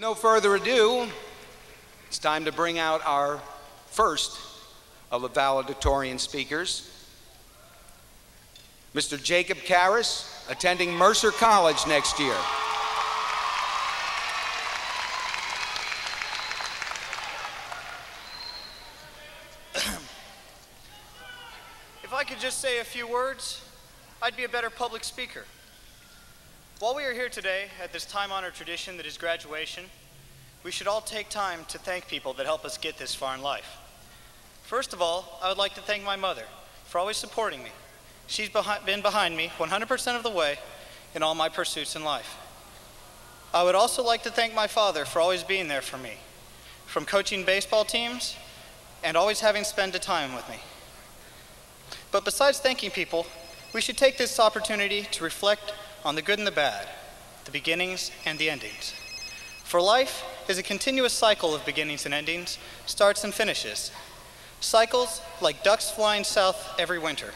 no further ado, it's time to bring out our first of the valedictorian speakers. Mr. Jacob Karras, attending Mercer College next year. If I could just say a few words, I'd be a better public speaker. While we are here today at this time honored tradition that is graduation, we should all take time to thank people that help us get this far in life. First of all, I would like to thank my mother for always supporting me. She's behi- been behind me 100% of the way in all my pursuits in life. I would also like to thank my father for always being there for me, from coaching baseball teams and always having spent time with me. But besides thanking people, we should take this opportunity to reflect on the good and the bad, the beginnings and the endings. For life is a continuous cycle of beginnings and endings, starts and finishes. Cycles like ducks flying south every winter.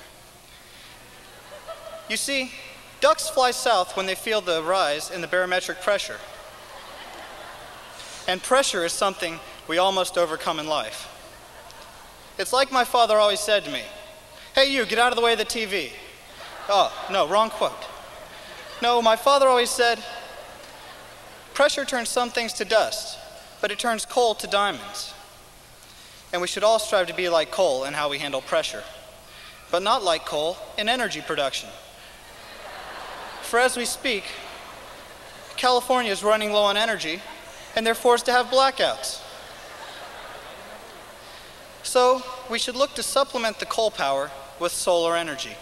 You see, ducks fly south when they feel the rise in the barometric pressure. And pressure is something we all must overcome in life. It's like my father always said to me Hey, you, get out of the way of the TV. Oh, no, wrong quote. No, my father always said, pressure turns some things to dust, but it turns coal to diamonds. And we should all strive to be like coal in how we handle pressure, but not like coal in energy production. For as we speak, California is running low on energy, and they're forced to have blackouts. So we should look to supplement the coal power with solar energy.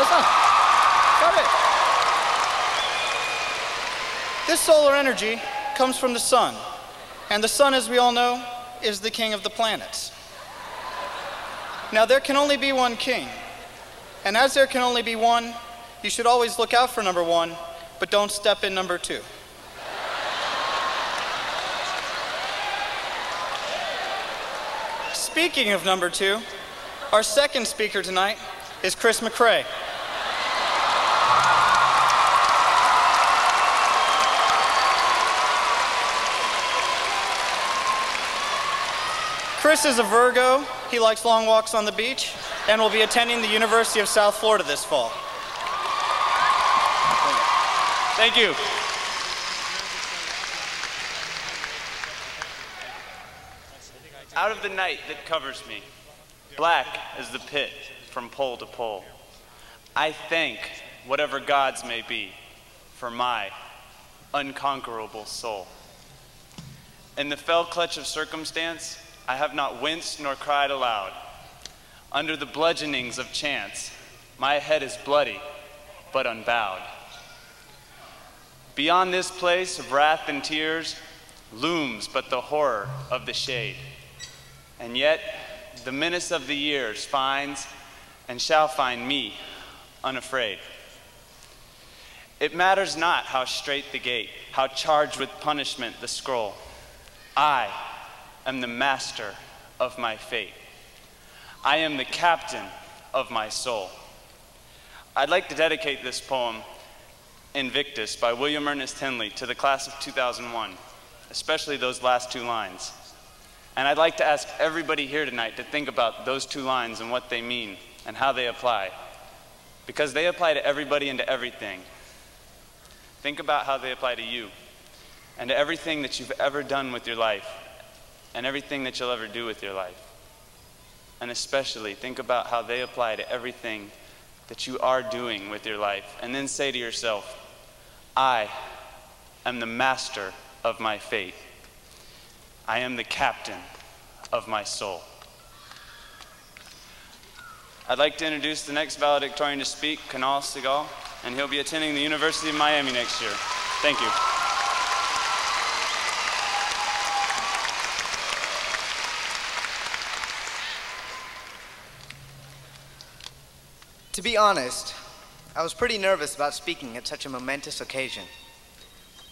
It. This solar energy comes from the sun, and the sun, as we all know, is the king of the planets. Now, there can only be one king, and as there can only be one, you should always look out for number one, but don't step in number two. Speaking of number two, our second speaker tonight is Chris McCrae. Chris is a Virgo. He likes long walks on the beach and will be attending the University of South Florida this fall. Thank you. Out of the night that covers me, black as the pit from pole to pole, I thank whatever gods may be for my unconquerable soul. In the fell clutch of circumstance, I have not winced nor cried aloud. Under the bludgeonings of chance, my head is bloody, but unbowed. Beyond this place of wrath and tears looms but the horror of the shade. And yet, the menace of the years finds and shall find me unafraid. It matters not how straight the gate, how charged with punishment the scroll. I am the master of my fate. I am the captain of my soul. I'd like to dedicate this poem, Invictus, by William Ernest Henley, to the class of 2001, especially those last two lines. And I'd like to ask everybody here tonight to think about those two lines and what they mean and how they apply. Because they apply to everybody and to everything. Think about how they apply to you and to everything that you've ever done with your life and everything that you'll ever do with your life. And especially think about how they apply to everything that you are doing with your life. And then say to yourself, I am the master of my fate. I am the captain of my soul. I'd like to introduce the next valedictorian to speak, Kanal Segal, and he'll be attending the University of Miami next year. Thank you. To be honest, I was pretty nervous about speaking at such a momentous occasion.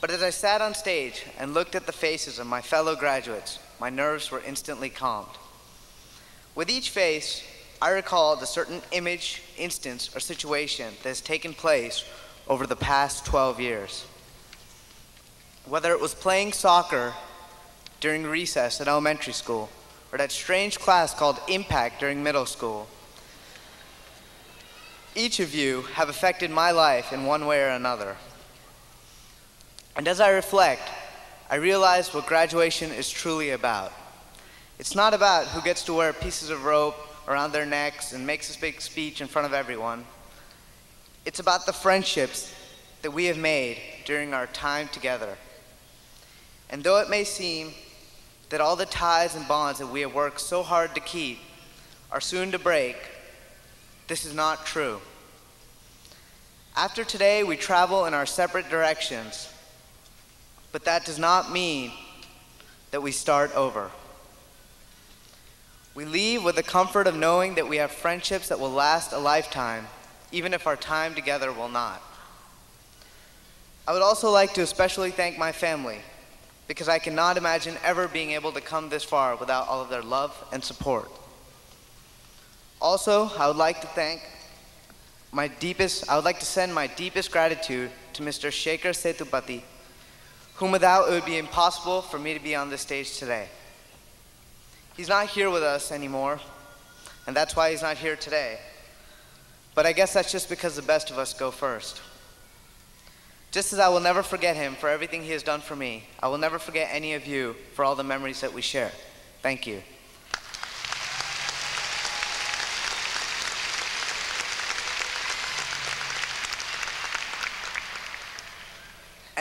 But as I sat on stage and looked at the faces of my fellow graduates, my nerves were instantly calmed. With each face, I recalled a certain image, instance, or situation that has taken place over the past 12 years. Whether it was playing soccer during recess at elementary school, or that strange class called Impact during middle school, each of you have affected my life in one way or another. And as I reflect, I realize what graduation is truly about. It's not about who gets to wear pieces of rope around their necks and makes a big speech in front of everyone. It's about the friendships that we have made during our time together. And though it may seem that all the ties and bonds that we have worked so hard to keep are soon to break, this is not true. After today, we travel in our separate directions, but that does not mean that we start over. We leave with the comfort of knowing that we have friendships that will last a lifetime, even if our time together will not. I would also like to especially thank my family because I cannot imagine ever being able to come this far without all of their love and support. Also, I would like to thank my deepest, I would like to send my deepest gratitude to Mr. Shekhar Setupati, whom without it would be impossible for me to be on this stage today. He's not here with us anymore, and that's why he's not here today. But I guess that's just because the best of us go first. Just as I will never forget him for everything he has done for me, I will never forget any of you for all the memories that we share. Thank you.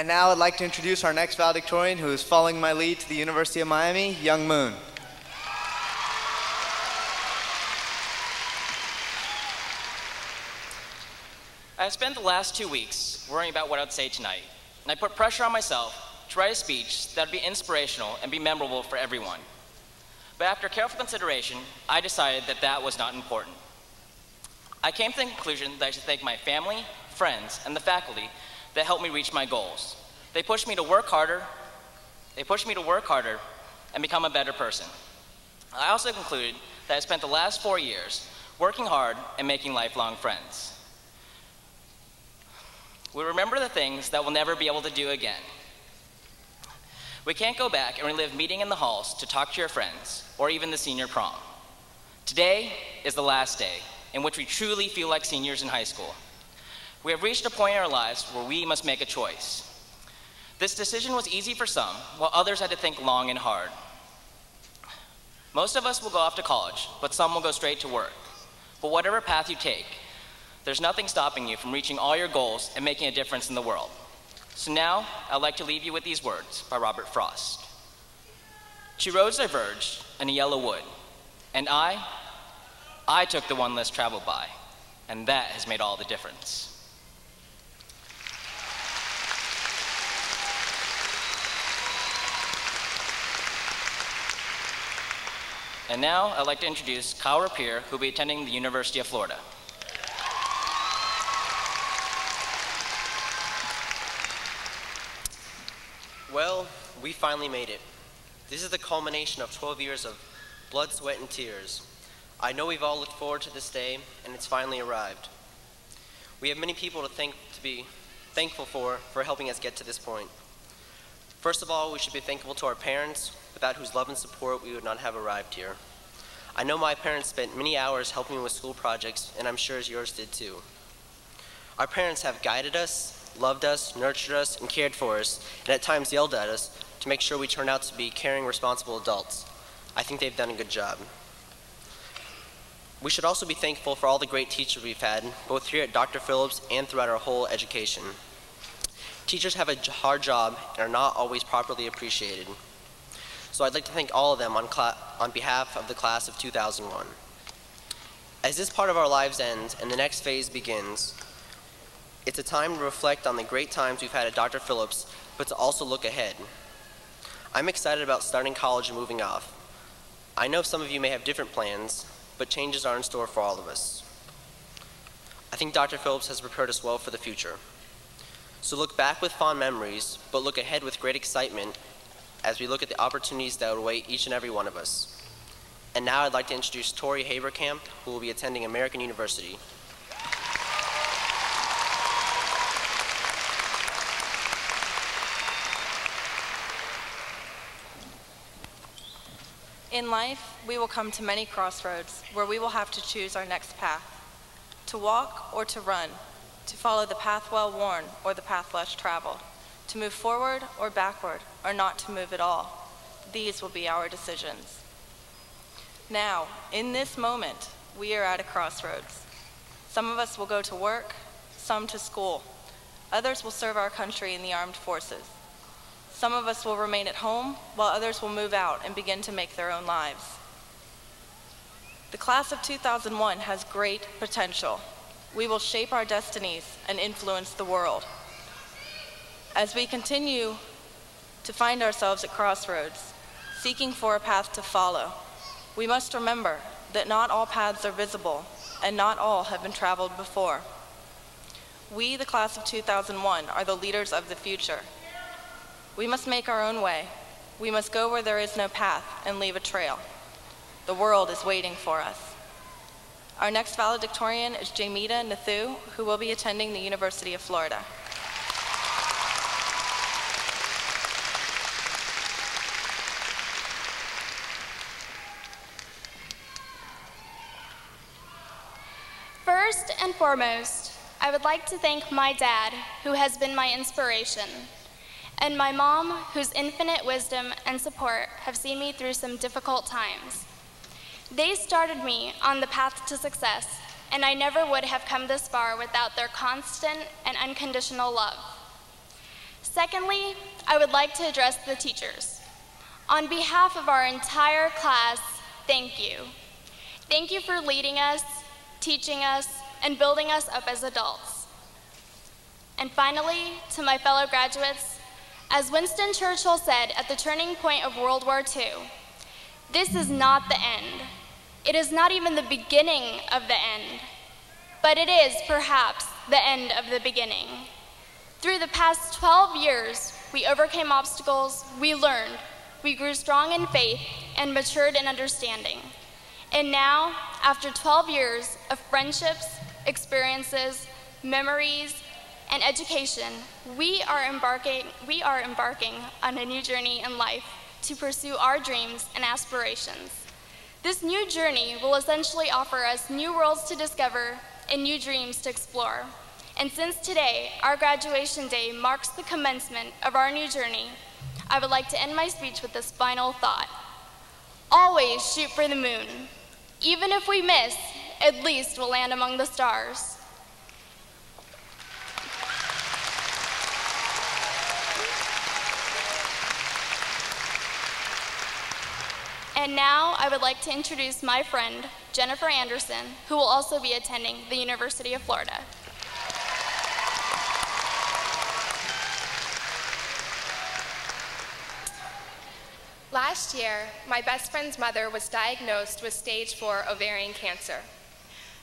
And now I'd like to introduce our next valedictorian who is following my lead to the University of Miami, Young Moon. I spent the last two weeks worrying about what I'd say tonight, and I put pressure on myself to write a speech that would be inspirational and be memorable for everyone. But after careful consideration, I decided that that was not important. I came to the conclusion that I should thank my family, friends, and the faculty that helped me reach my goals. They pushed me to work harder, they pushed me to work harder and become a better person. I also concluded that I spent the last four years working hard and making lifelong friends. We remember the things that we'll never be able to do again. We can't go back and relive meeting in the halls to talk to your friends, or even the senior prom. Today is the last day in which we truly feel like seniors in high school. We have reached a point in our lives where we must make a choice. This decision was easy for some, while others had to think long and hard. Most of us will go off to college, but some will go straight to work. But whatever path you take, there's nothing stopping you from reaching all your goals and making a difference in the world. So now, I'd like to leave you with these words by Robert Frost. Two roads diverged in a yellow wood, and I, I took the one less traveled by, and that has made all the difference. And now I'd like to introduce Kyle Rapier, who will be attending the University of Florida. Well, we finally made it. This is the culmination of 12 years of blood, sweat, and tears. I know we've all looked forward to this day, and it's finally arrived. We have many people to thank to be thankful for for helping us get to this point. First of all, we should be thankful to our parents, without whose love and support we would not have arrived here. I know my parents spent many hours helping me with school projects, and I'm sure as yours did too. Our parents have guided us, loved us, nurtured us, and cared for us, and at times yelled at us to make sure we turn out to be caring, responsible adults. I think they've done a good job. We should also be thankful for all the great teachers we've had, both here at Dr. Phillips and throughout our whole education. Teachers have a hard job and are not always properly appreciated. So I'd like to thank all of them on, on behalf of the class of 2001. As this part of our lives ends and the next phase begins, it's a time to reflect on the great times we've had at Dr. Phillips, but to also look ahead. I'm excited about starting college and moving off. I know some of you may have different plans, but changes are in store for all of us. I think Dr. Phillips has prepared us well for the future. So look back with fond memories, but look ahead with great excitement as we look at the opportunities that await each and every one of us. And now I'd like to introduce Tori Haberkamp, who will be attending American University. In life, we will come to many crossroads where we will have to choose our next path, to walk or to run, to follow the path well worn or the path less traveled, to move forward or backward, or not to move at all. These will be our decisions. Now, in this moment, we are at a crossroads. Some of us will go to work, some to school. Others will serve our country in the armed forces. Some of us will remain at home, while others will move out and begin to make their own lives. The class of 2001 has great potential. We will shape our destinies and influence the world. As we continue to find ourselves at crossroads, seeking for a path to follow, we must remember that not all paths are visible and not all have been traveled before. We, the class of 2001, are the leaders of the future. We must make our own way. We must go where there is no path and leave a trail. The world is waiting for us. Our next valedictorian is Jamita Nathu, who will be attending the University of Florida. First and foremost, I would like to thank my dad, who has been my inspiration and my mom, whose infinite wisdom and support have seen me through some difficult times. They started me on the path to success, and I never would have come this far without their constant and unconditional love. Secondly, I would like to address the teachers. On behalf of our entire class, thank you. Thank you for leading us, teaching us, and building us up as adults. And finally, to my fellow graduates, as Winston Churchill said at the turning point of World War II, this is not the end. It is not even the beginning of the end, but it is perhaps the end of the beginning. Through the past 12 years, we overcame obstacles, we learned, we grew strong in faith, and matured in understanding. And now, after 12 years of friendships, experiences, memories, and education, we are embarking, we are embarking on a new journey in life to pursue our dreams and aspirations. This new journey will essentially offer us new worlds to discover and new dreams to explore. And since today, our graduation day marks the commencement of our new journey, I would like to end my speech with this final thought. Always shoot for the moon. Even if we miss, at least we'll land among the stars. And now I would like to introduce my friend, Jennifer Anderson, who will also be attending the University of Florida. Last year, my best friend's mother was diagnosed with stage four ovarian cancer.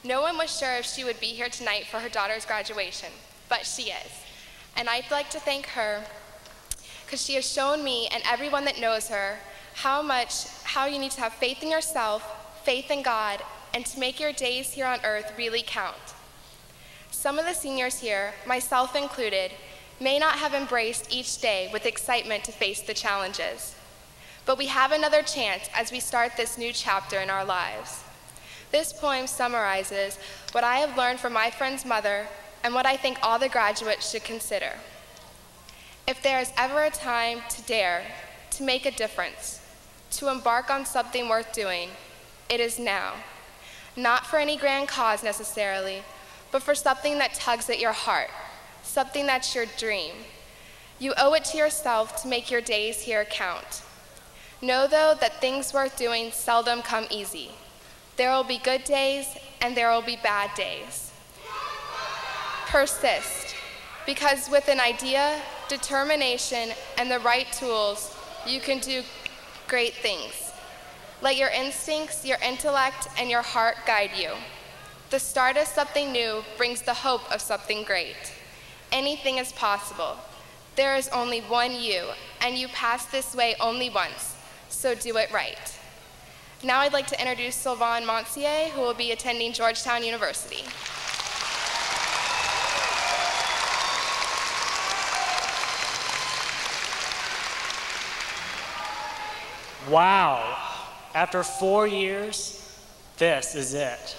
No one was sure if she would be here tonight for her daughter's graduation, but she is. And I'd like to thank her because she has shown me and everyone that knows her how much, how you need to have faith in yourself, faith in God, and to make your days here on earth really count. Some of the seniors here, myself included, may not have embraced each day with excitement to face the challenges. But we have another chance as we start this new chapter in our lives. This poem summarizes what I have learned from my friend's mother and what I think all the graduates should consider. If there is ever a time to dare to make a difference, to embark on something worth doing, it is now. Not for any grand cause necessarily, but for something that tugs at your heart, something that's your dream. You owe it to yourself to make your days here count. Know, though, that things worth doing seldom come easy. There will be good days and there will be bad days. Persist, because with an idea, determination, and the right tools, you can do great things. Let your instincts, your intellect, and your heart guide you. The start of something new brings the hope of something great. Anything is possible. There is only one you, and you pass this way only once, so do it right. Now I'd like to introduce Sylvain Monsier, who will be attending Georgetown University. Wow. after four years, this is it.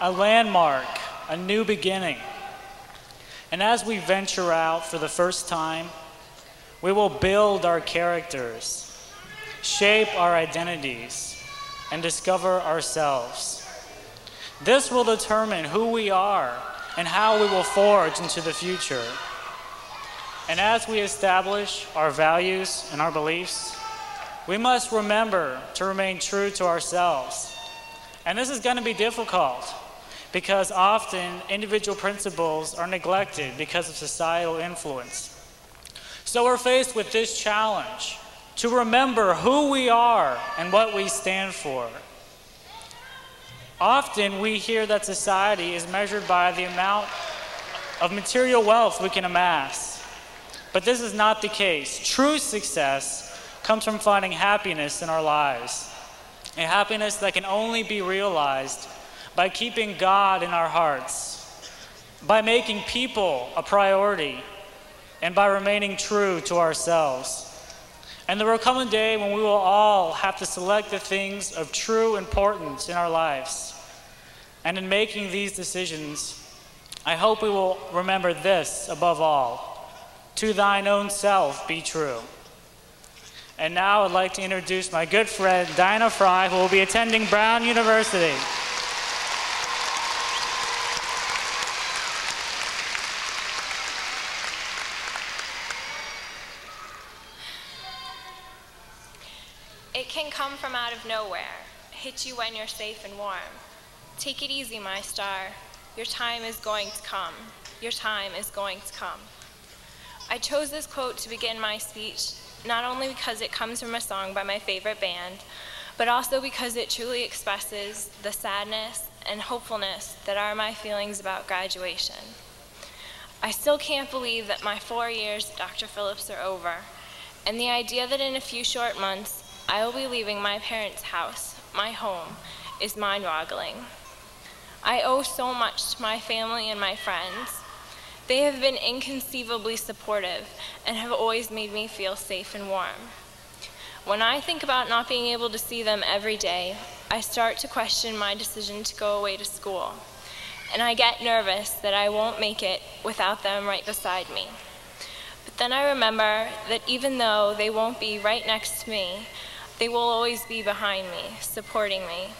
A landmark, a new beginning. And as we venture out for the first time, we will build our characters, shape our identities, and discover ourselves. This will determine who we are and how we will forge into the future. And as we establish our values and our beliefs, we must remember to remain true to ourselves. And this is going to be difficult because often individual principles are neglected because of societal influence. So we're faced with this challenge to remember who we are and what we stand for. Often we hear that society is measured by the amount of material wealth we can amass. But this is not the case. True success comes from finding happiness in our lives, a happiness that can only be realized by keeping God in our hearts, by making people a priority, and by remaining true to ourselves. And there will come a day when we will all have to select the things of true importance in our lives. And in making these decisions, I hope we will remember this above all to thine own self be true. And now I'd like to introduce my good friend Diana Fry, who will be attending Brown University. It can come from out of nowhere, hit you when you're safe and warm. Take it easy, my star. Your time is going to come. Your time is going to come. I chose this quote to begin my speech, not only because it comes from a song by my favorite band, but also because it truly expresses the sadness and hopefulness that are my feelings about graduation. I still can't believe that my four years at Dr. Phillips are over, and the idea that in a few short months I will be leaving my parents' house, my home, is mind-boggling. I owe so much to my family and my friends. They have been inconceivably supportive and have always made me feel safe and warm. When I think about not being able to see them every day, I start to question my decision to go away to school. And I get nervous that I won't make it without them right beside me. But then I remember that even though they won't be right next to me, they will always be behind me, supporting me.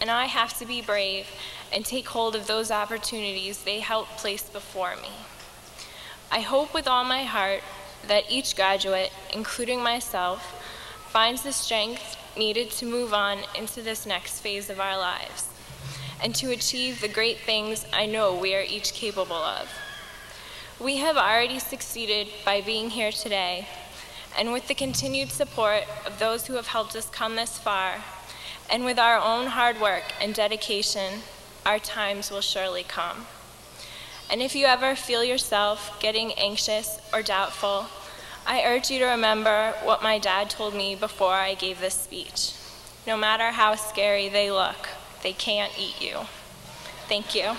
And I have to be brave and take hold of those opportunities they help place before me. I hope with all my heart that each graduate, including myself, finds the strength needed to move on into this next phase of our lives and to achieve the great things I know we are each capable of. We have already succeeded by being here today and with the continued support of those who have helped us come this far, and with our own hard work and dedication, our times will surely come. And if you ever feel yourself getting anxious or doubtful, I urge you to remember what my dad told me before I gave this speech. No matter how scary they look, they can't eat you. Thank you.